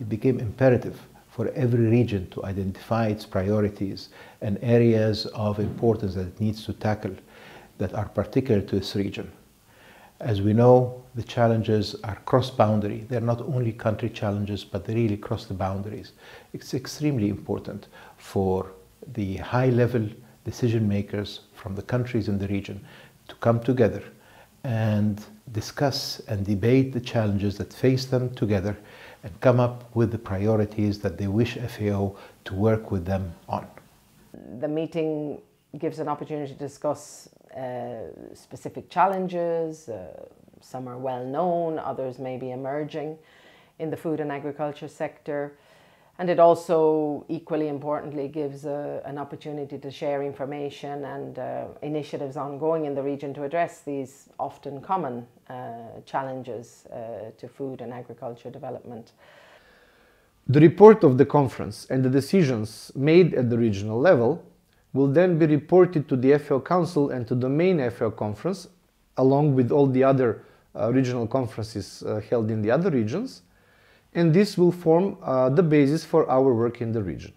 it became imperative for every region to identify its priorities and areas of importance that it needs to tackle that are particular to this region. As we know, the challenges are cross-boundary. They're not only country challenges, but they really cross the boundaries. It's extremely important for the high-level decision makers from the countries in the region to come together and discuss and debate the challenges that face them together and come up with the priorities that they wish FAO to work with them on. The meeting gives an opportunity to discuss uh, specific challenges. Uh, some are well known, others may be emerging in the food and agriculture sector. And it also, equally importantly, gives a, an opportunity to share information and uh, initiatives ongoing in the region to address these often common uh, challenges uh, to food and agriculture development. The report of the conference and the decisions made at the regional level will then be reported to the FAO Council and to the main FAO conference, along with all the other uh, regional conferences uh, held in the other regions and this will form uh, the basis for our work in the region.